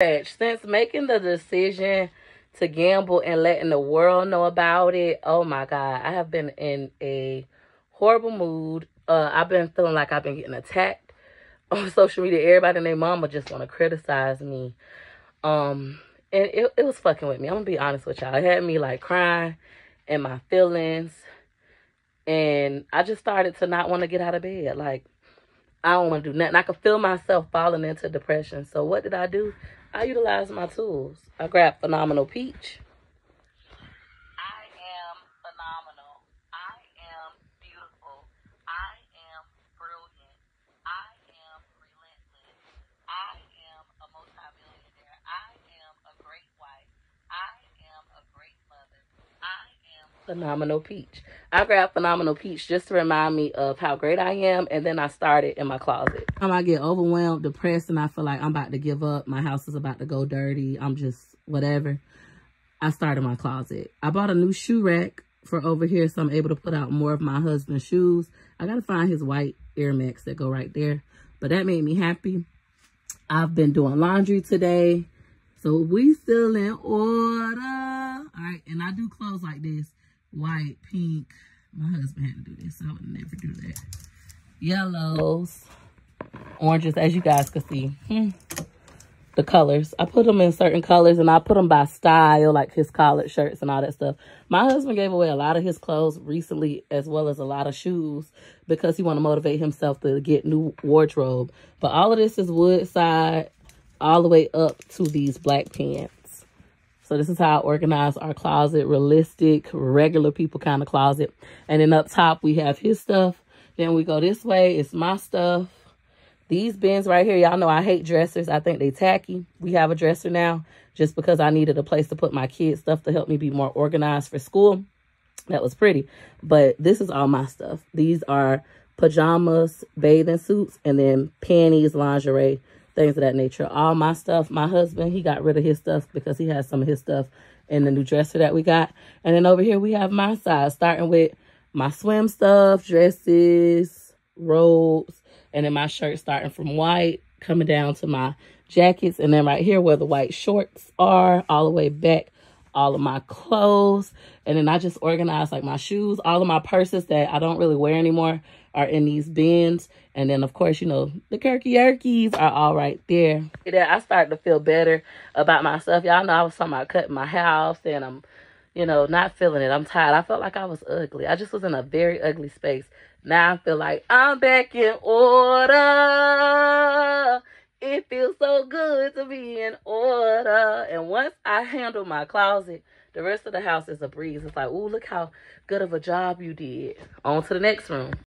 Since making the decision to gamble and letting the world know about it, oh my God, I have been in a horrible mood. Uh, I've been feeling like I've been getting attacked on social media. Everybody and their mama just want to criticize me. Um, and it, it was fucking with me. I'm gonna be honest with y'all. It had me like crying and my feelings. And I just started to not want to get out of bed. Like, I don't want to do nothing. I could feel myself falling into depression. So what did I do? I utilized my tools. I grabbed Phenomenal Peach. I am phenomenal. I am beautiful. I am brilliant. I am relentless. I am a multimillionaire. I am a great wife. I am a great mother. I am Phenomenal Peach. I grabbed Phenomenal Peach just to remind me of how great I am. And then I started in my closet. Time I get overwhelmed, depressed, and I feel like I'm about to give up. My house is about to go dirty. I'm just whatever. I started my closet. I bought a new shoe rack for over here so I'm able to put out more of my husband's shoes. I got to find his white Air Max that go right there. But that made me happy. I've been doing laundry today. So we still in order. All right. And I do clothes like this white, pink. My husband had to do this. So I would never do that. Yellows, oranges, as you guys can see. Hmm. The colors. I put them in certain colors and I put them by style, like his collared shirts and all that stuff. My husband gave away a lot of his clothes recently, as well as a lot of shoes, because he want to motivate himself to get new wardrobe. But all of this is wood side, all the way up to these black pants. So this is how I organize our closet, realistic, regular people kind of closet. And then up top, we have his stuff. Then we go this way, it's my stuff. These bins right here, y'all know I hate dressers. I think they tacky. We have a dresser now just because I needed a place to put my kids' stuff to help me be more organized for school. That was pretty. But this is all my stuff. These are pajamas, bathing suits, and then panties, lingerie, things of that nature. All my stuff, my husband, he got rid of his stuff because he has some of his stuff in the new dresser that we got. And then over here we have my side, starting with my swim stuff, dresses, robes, and then my shirt starting from white, coming down to my jackets. And then right here where the white shorts are, all the way back, all of my clothes. And then I just organized like my shoes, all of my purses that I don't really wear anymore are in these bins. And then, of course, you know, the Kirky Yerkies are all right there. Yeah, I started to feel better about myself. Y'all know I was talking about cutting my house and I'm, you know, not feeling it. I'm tired. I felt like I was ugly. I just was in a very ugly space. Now I feel like I'm back in order. It feels so good to be in order. And once I handle my closet, the rest of the house is a breeze. It's like, ooh, look how good of a job you did. On to the next room.